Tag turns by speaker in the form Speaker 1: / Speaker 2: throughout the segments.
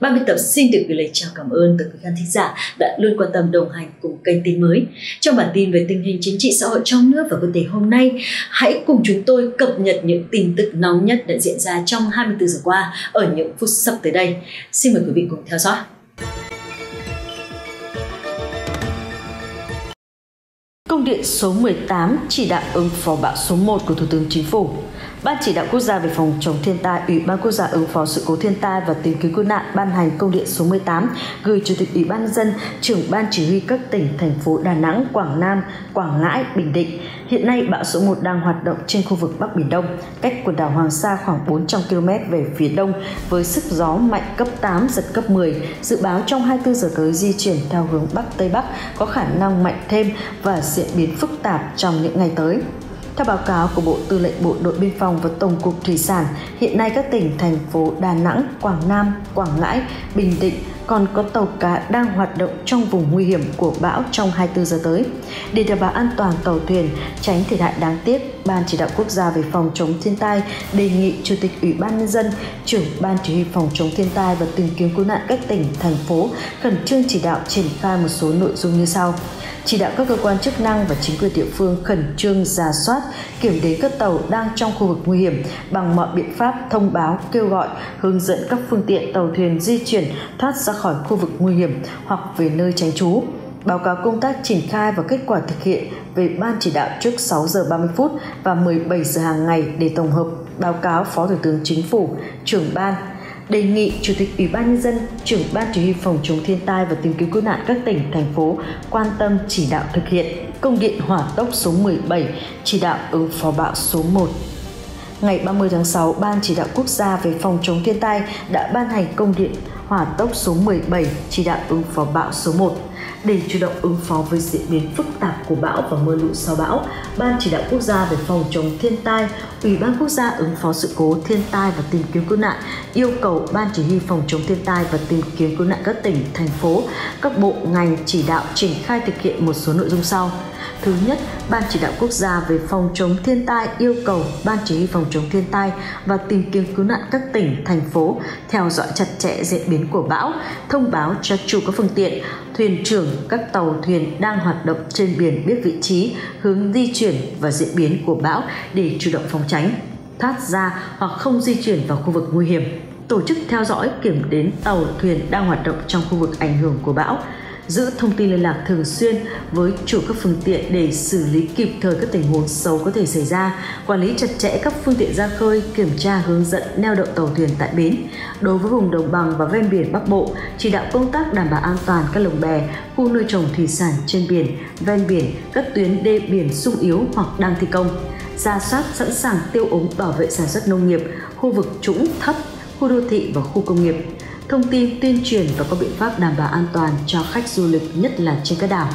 Speaker 1: Ban biên tập xin được gửi lời chào cảm ơn tới quý khán thính giả đã luôn quan tâm đồng hành cùng kênh tin mới. Trong bản tin về tình hình chính trị xã hội trong nước và quốc tế hôm nay, hãy cùng chúng tôi cập nhật những tin tức nóng nhất đã diễn ra trong 24 giờ qua ở những phút sắp tới đây. Xin mời quý vị cùng theo dõi. Công điện số 18 chỉ đạo ứng phó bão số 1 của Thủ tướng Chính phủ Ban chỉ đạo quốc gia về phòng chống thiên tai, Ủy ban quốc gia ứng phó sự cố thiên tai và tìm kiếm cứu nạn ban hành công điện số 18 gửi Chủ tịch Ủy ban dân, trưởng ban chỉ huy các tỉnh thành phố Đà Nẵng, Quảng Nam, Quảng Ngãi, Bình Định. Hiện nay bão số 1 đang hoạt động trên khu vực Bắc Biển Đông, cách quần đảo Hoàng Sa khoảng 400 km về phía đông với sức gió mạnh cấp 8 giật cấp 10. Dự báo trong 24 giờ tới di chuyển theo hướng Bắc Tây Bắc có khả năng mạnh thêm và diễn biến phức tạp trong những ngày tới. Theo báo cáo của Bộ Tư lệnh Bộ đội Biên phòng và Tổng cục Thủy sản, hiện nay các tỉnh, thành phố Đà Nẵng, Quảng Nam, Quảng Ngãi, Bình Định còn có tàu cá đang hoạt động trong vùng nguy hiểm của bão trong 24 giờ tới. Để đảm bảo an toàn tàu thuyền, tránh thiệt hại đáng tiếc, Ban chỉ đạo quốc gia về phòng chống thiên tai đề nghị Chủ tịch Ủy ban nhân dân, trưởng Ban chỉ huy phòng chống thiên tai và tìm kiếm cứu nạn các tỉnh, thành phố khẩn trương chỉ đạo triển khai một số nội dung như sau chỉ đạo các cơ quan chức năng và chính quyền địa phương khẩn trương giả soát, kiểm đếm các tàu đang trong khu vực nguy hiểm bằng mọi biện pháp thông báo, kêu gọi, hướng dẫn các phương tiện tàu thuyền di chuyển thoát ra khỏi khu vực nguy hiểm hoặc về nơi tránh trú. Báo cáo công tác triển khai và kết quả thực hiện về ban chỉ đạo trước 6 giờ 30 phút và 17 giờ hàng ngày để tổng hợp báo cáo Phó Thủ tướng Chính phủ, trưởng ban đề nghị Chủ tịch Ủy ban nhân dân, trưởng ban chỉ huy phòng chống thiên tai và tìm kiếm cứu nạn các tỉnh thành phố quan tâm chỉ đạo thực hiện công điện hỏa tốc số 17 chỉ đạo ứng phó bão số 1 ngày 30 tháng 6, Ban chỉ đạo quốc gia về phòng chống thiên tai đã ban hành công điện hỏa tốc số 17 chỉ đạo ứng phó bão số 1 để chủ động ứng phó với diễn biến phức tạp của bão và mưa lũ sau bão, Ban chỉ đạo quốc gia về phòng chống thiên tai, Ủy ban quốc gia ứng phó sự cố thiên tai và tìm kiếm cứu nạn yêu cầu Ban chỉ huy phòng chống thiên tai và tìm kiếm cứu nạn các tỉnh, thành phố, các bộ ngành chỉ đạo triển khai thực hiện một số nội dung sau. Thứ nhất, Ban chỉ đạo quốc gia về phòng chống thiên tai yêu cầu Ban chỉ huy phòng chống thiên tai và tìm kiếm cứu nạn các tỉnh, thành phố theo dõi chặt chẽ diễn biến của bão, thông báo cho chủ các phương tiện, thuyền trưởng các tàu thuyền đang hoạt động trên biển biết vị trí, hướng di chuyển và diễn biến của bão để chủ động phòng tránh, thoát ra hoặc không di chuyển vào khu vực nguy hiểm. Tổ chức theo dõi kiểm đếm tàu thuyền đang hoạt động trong khu vực ảnh hưởng của bão, giữ thông tin liên lạc thường xuyên với chủ các phương tiện để xử lý kịp thời các tình huống xấu có thể xảy ra, quản lý chặt chẽ các phương tiện ra khơi, kiểm tra hướng dẫn neo đậu tàu thuyền tại bến. Đối với vùng đồng bằng và ven biển Bắc Bộ, chỉ đạo công tác đảm bảo an toàn các lồng bè, khu nuôi trồng thủy sản trên biển, ven biển, các tuyến đê biển sung yếu hoặc đang thi công ra soát sẵn sàng tiêu ống bảo vệ sản xuất nông nghiệp, khu vực trũng thấp, khu đô thị và khu công nghiệp thông tin tuyên truyền và có biện pháp đảm bảo an toàn cho khách du lịch nhất là trên các đảo.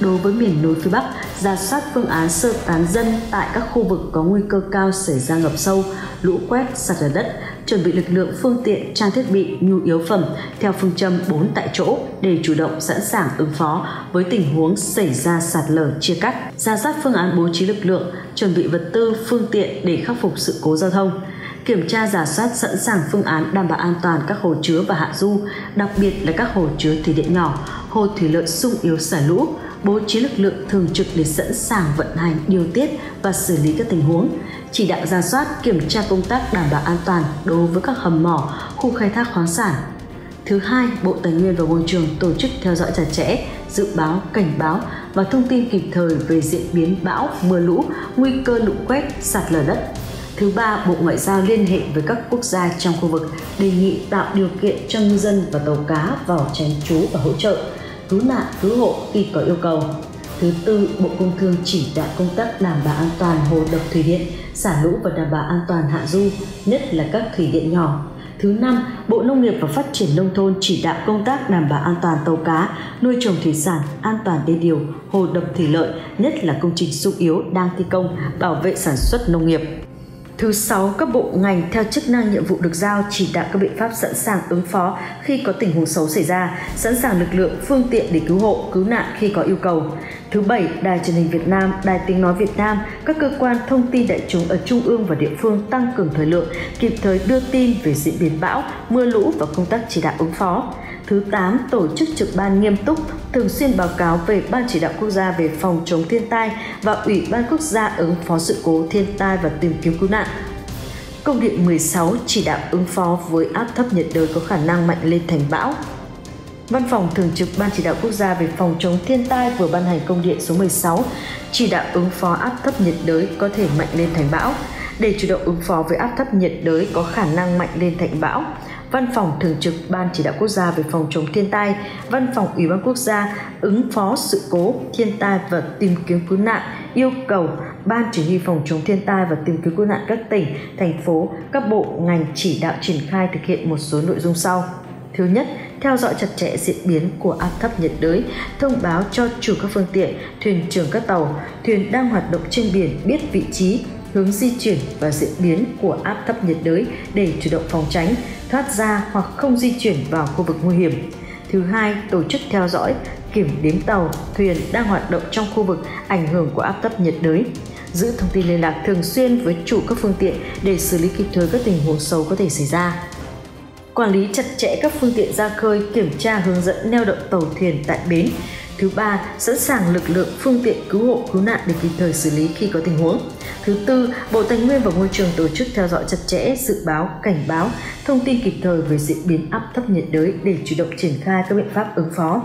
Speaker 1: Đối với miền núi phía Bắc, ra soát phương án sơ tán dân tại các khu vực có nguy cơ cao xảy ra ngập sâu, lũ quét, sạt lở đất, chuẩn bị lực lượng phương tiện, trang thiết bị, nhu yếu phẩm theo phương châm 4 tại chỗ để chủ động sẵn sàng ứng phó với tình huống xảy ra sạt lở chia cắt, ra soát phương án bố trí lực lượng, chuẩn bị vật tư, phương tiện để khắc phục sự cố giao thông kiểm tra giả soát sẵn sàng phương án đảm bảo an toàn các hồ chứa và hạ du, đặc biệt là các hồ chứa thủy điện nhỏ, hồ thủy lợi sung yếu xả lũ, bố trí lực lượng thường trực để sẵn sàng vận hành, điều tiết và xử lý các tình huống, chỉ đạo ra soát kiểm tra công tác đảm bảo an toàn đối với các hầm mỏ, khu khai thác khoáng sản. Thứ hai, Bộ Tài nguyên và Môi trường tổ chức theo dõi chặt chẽ, dự báo, cảnh báo và thông tin kịp thời về diễn biến bão, mưa lũ, nguy cơ lũ quét, sạt lở đất, Thứ ba, Bộ Ngoại giao liên hệ với các quốc gia trong khu vực đề nghị tạo điều kiện cho ngư dân và tàu cá vào tránh trú và hỗ trợ, cứu nạn, cứu hộ khi có yêu cầu. Thứ tư, Bộ Công Thương chỉ đạo công tác đảm bảo an toàn hồ đập thủy điện, xả lũ và đảm bảo an toàn hạ du, nhất là các thủy điện nhỏ. Thứ năm, Bộ Nông nghiệp và Phát triển Nông thôn chỉ đạo công tác đảm bảo an toàn tàu cá, nuôi trồng thủy sản, an toàn đê điều, hồ đập thủy lợi, nhất là công trình sung yếu đang thi công, bảo vệ sản xuất nông nghiệp. Thứ sáu, các bộ ngành theo chức năng nhiệm vụ được giao chỉ đạo các biện pháp sẵn sàng ứng phó khi có tình huống xấu xảy ra, sẵn sàng lực lượng, phương tiện để cứu hộ, cứu nạn khi có yêu cầu. Thứ bảy, Đài truyền hình Việt Nam, Đài tiếng nói Việt Nam, các cơ quan thông tin đại chúng ở trung ương và địa phương tăng cường thời lượng, kịp thời đưa tin về diễn biến bão, mưa lũ và công tác chỉ đạo ứng phó. Thứ 8, tổ chức trực ban nghiêm túc, thường xuyên báo cáo về Ban chỉ đạo quốc gia về phòng chống thiên tai và Ủy ban quốc gia ứng phó sự cố thiên tai và tìm kiếm cứu nạn. Công điện 16 chỉ đạo ứng phó với áp thấp nhiệt đới có khả năng mạnh lên thành bão. Văn phòng Thường trực Ban Chỉ đạo Quốc gia về phòng chống thiên tai vừa ban hành công điện số 16 chỉ đạo ứng phó áp thấp nhiệt đới có thể mạnh lên thành bão. Để chủ động ứng phó với áp thấp nhiệt đới có khả năng mạnh lên thành bão, Văn phòng Thường trực Ban Chỉ đạo Quốc gia về phòng chống thiên tai, Văn phòng Ủy ban Quốc gia ứng phó sự cố thiên tai và tìm kiếm cứu nạn yêu cầu Ban Chỉ huy phòng chống thiên tai và tìm kiếm cứu nạn các tỉnh, thành phố, các bộ, ngành chỉ đạo triển khai thực hiện một số nội dung sau. Thứ nhất, theo dõi chặt chẽ diễn biến của áp thấp nhiệt đới, thông báo cho chủ các phương tiện, thuyền trưởng các tàu, thuyền đang hoạt động trên biển biết vị trí, hướng di chuyển và diễn biến của áp thấp nhiệt đới để chủ động phòng tránh, thoát ra hoặc không di chuyển vào khu vực nguy hiểm. Thứ hai, tổ chức theo dõi, kiểm đếm tàu, thuyền đang hoạt động trong khu vực ảnh hưởng của áp thấp nhiệt đới. Giữ thông tin liên lạc thường xuyên với chủ các phương tiện để xử lý kịp thời các tình huống xấu có thể xảy ra quản lý chặt chẽ các phương tiện ra khơi, kiểm tra hướng dẫn neo đậu tàu thuyền tại bến. Thứ ba, sẵn sàng lực lượng phương tiện cứu hộ cứu nạn để kịp thời xử lý khi có tình huống. Thứ tư, Bộ Tài nguyên và Môi trường tổ chức theo dõi chặt chẽ, dự báo, cảnh báo, thông tin kịp thời về diễn biến áp thấp nhiệt đới để chủ động triển khai các biện pháp ứng phó.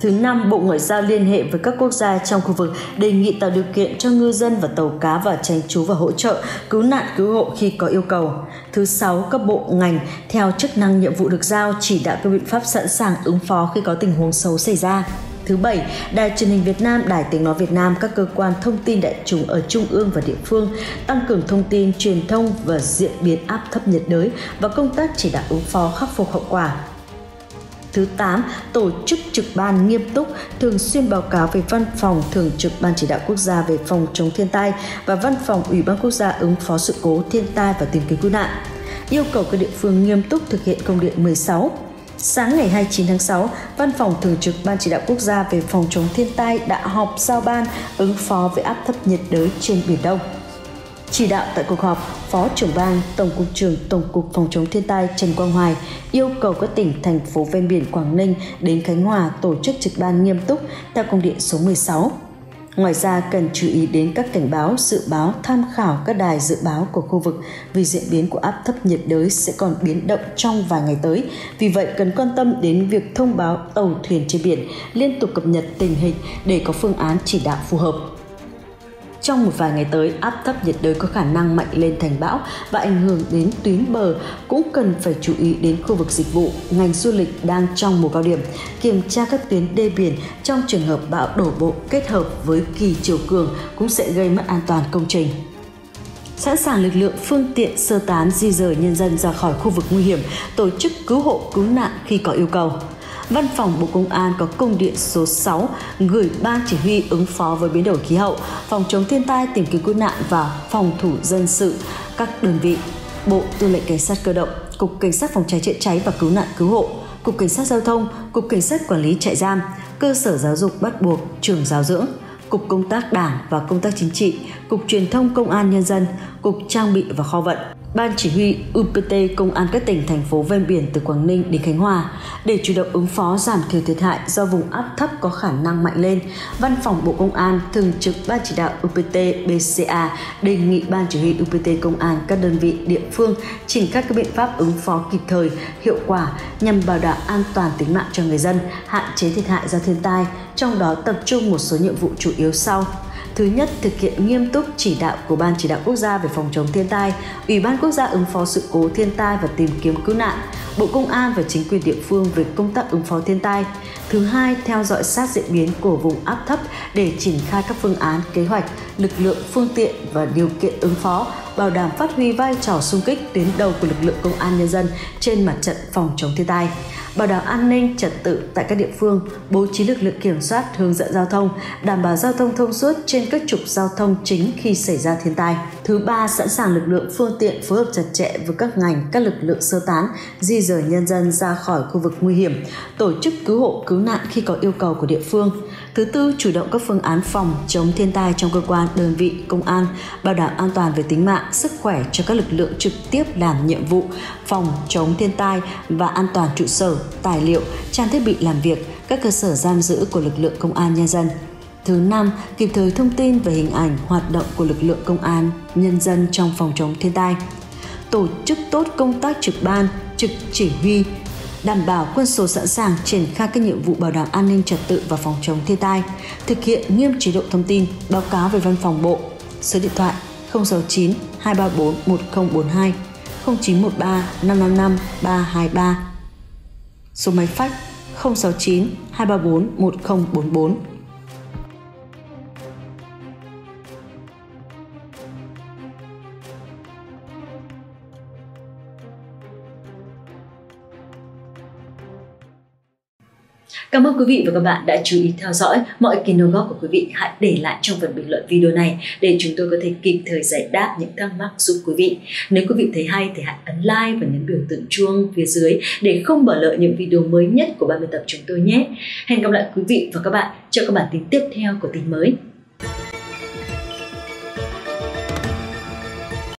Speaker 1: Thứ năm, Bộ Ngoại giao liên hệ với các quốc gia trong khu vực đề nghị tạo điều kiện cho ngư dân và tàu cá vào tránh trú và hỗ trợ cứu nạn cứu hộ khi có yêu cầu. Thứ sáu, các bộ ngành theo chức năng nhiệm vụ được giao chỉ đạo các biện pháp sẵn sàng ứng phó khi có tình huống xấu xảy ra. Thứ bảy, Đài truyền hình Việt Nam, Đài tiếng nói Việt Nam, các cơ quan thông tin đại chúng ở trung ương và địa phương tăng cường thông tin, truyền thông và diễn biến áp thấp nhiệt đới và công tác chỉ đạo ứng phó khắc phục hậu quả Thứ 8, tổ chức trực ban nghiêm túc, thường xuyên báo cáo về văn phòng thường trực Ban chỉ đạo quốc gia về phòng chống thiên tai và văn phòng Ủy ban quốc gia ứng phó sự cố thiên tai và tìm kiếm cứu nạn. Yêu cầu các địa phương nghiêm túc thực hiện công điện 16 Sáng ngày 29 tháng 6, Văn phòng Thường trực Ban Chỉ đạo Quốc gia về phòng chống thiên tai đã họp giao ban ứng phó với áp thấp nhiệt đới trên Biển Đông. Chỉ đạo tại cuộc họp, Phó trưởng ban Tổng cục trưởng Tổng cục Phòng chống thiên tai Trần Quang Hoài yêu cầu các tỉnh, thành phố ven biển Quảng Ninh đến Khánh Hòa tổ chức trực ban nghiêm túc theo công điện số 16. Ngoài ra cần chú ý đến các cảnh báo, dự báo, tham khảo các đài dự báo của khu vực vì diễn biến của áp thấp nhiệt đới sẽ còn biến động trong vài ngày tới. Vì vậy cần quan tâm đến việc thông báo tàu thuyền trên biển liên tục cập nhật tình hình để có phương án chỉ đạo phù hợp. Trong một vài ngày tới, áp thấp nhiệt đới có khả năng mạnh lên thành bão và ảnh hưởng đến tuyến bờ, cũng cần phải chú ý đến khu vực dịch vụ, ngành du lịch đang trong mùa cao điểm, kiểm tra các tuyến đê biển. Trong trường hợp bão đổ bộ kết hợp với kỳ chiều cường cũng sẽ gây mất an toàn công trình. Sẵn sàng lực lượng phương tiện sơ tán di rời nhân dân ra khỏi khu vực nguy hiểm, tổ chức cứu hộ cứu nạn khi có yêu cầu. Văn phòng Bộ Công an có công điện số 6 gửi Ban Chỉ huy ứng phó với biến đổi khí hậu, phòng chống thiên tai tìm kiếm cứu nạn và phòng thủ dân sự các đơn vị Bộ Tư lệnh Cảnh sát cơ động, Cục Cảnh sát phòng cháy chữa cháy và cứu nạn cứu hộ, Cục Cảnh sát giao thông, Cục Cảnh sát quản lý trại giam, cơ sở giáo dục bắt buộc, trường giáo dưỡng, Cục Công tác Đảng và Công tác Chính trị, Cục Truyền thông Công an Nhân dân, Cục Trang bị và Kho vận. Ban chỉ huy UPT Công an các tỉnh, thành phố ven biển từ Quảng Ninh đến Khánh Hòa để chủ động ứng phó giảm thiểu thiệt hại do vùng áp thấp có khả năng mạnh lên. Văn phòng Bộ Công an thường trực Ban chỉ đạo UPT BCA đề nghị Ban chỉ huy UPT Công an các đơn vị địa phương triển khai các biện pháp ứng phó kịp thời, hiệu quả nhằm bảo đảm an toàn tính mạng cho người dân, hạn chế thiệt hại do thiên tai, trong đó tập trung một số nhiệm vụ chủ yếu sau Thứ nhất, thực hiện nghiêm túc chỉ đạo của Ban chỉ đạo quốc gia về phòng chống thiên tai, Ủy ban quốc gia ứng phó sự cố thiên tai và tìm kiếm cứu nạn, Bộ Công an và chính quyền địa phương về công tác ứng phó thiên tai. Thứ hai, theo dõi sát diễn biến của vùng áp thấp để triển khai các phương án, kế hoạch, lực lượng, phương tiện và điều kiện ứng phó, bảo đảm phát huy vai trò xung kích tuyến đầu của lực lượng công an nhân dân trên mặt trận phòng chống thiên tai bảo đảm an ninh trật tự tại các địa phương, bố trí lực lượng kiểm soát hướng dẫn giao thông, đảm bảo giao thông thông suốt trên các trục giao thông chính khi xảy ra thiên tai. Thứ ba, sẵn sàng lực lượng phương tiện phối hợp chặt chẽ với các ngành, các lực lượng sơ tán, di rời nhân dân ra khỏi khu vực nguy hiểm, tổ chức cứu hộ cứu nạn khi có yêu cầu của địa phương. Thứ tư, chủ động các phương án phòng chống thiên tai trong cơ quan, đơn vị, công an, bảo đảm an toàn về tính mạng, sức khỏe cho các lực lượng trực tiếp làm nhiệm vụ phòng chống thiên tai và an toàn trụ sở, tài liệu, trang thiết bị làm việc, các cơ sở giam giữ của lực lượng công an nhân dân. Thứ năm, kịp thời thông tin về hình ảnh hoạt động của lực lượng công an, nhân dân trong phòng chống thiên tai. Tổ chức tốt công tác trực ban, trực chỉ huy, đảm bảo quân số sẵn sàng triển khai các nhiệm vụ bảo đảm an ninh trật tự và phòng chống thiên tai, thực hiện nghiêm chế độ thông tin, báo cáo về văn phòng bộ, số điện thoại 069 234 1042 0913 555 323 số máy fax 069 234 1044 Cảm ơn quý vị và các bạn đã chú ý theo dõi. Mọi kỳ nô góp của quý vị hãy để lại trong phần bình luận video này để chúng tôi có thể kịp thời giải đáp những thắc mắc giúp quý vị. Nếu quý vị thấy hay thì hãy ấn like và nhấn biểu tượng chuông phía dưới để không bỏ lỡ những video mới nhất của ban biên tập chúng tôi nhé. Hẹn gặp lại quý vị và các bạn trong các bản tin tiếp theo của tin mới.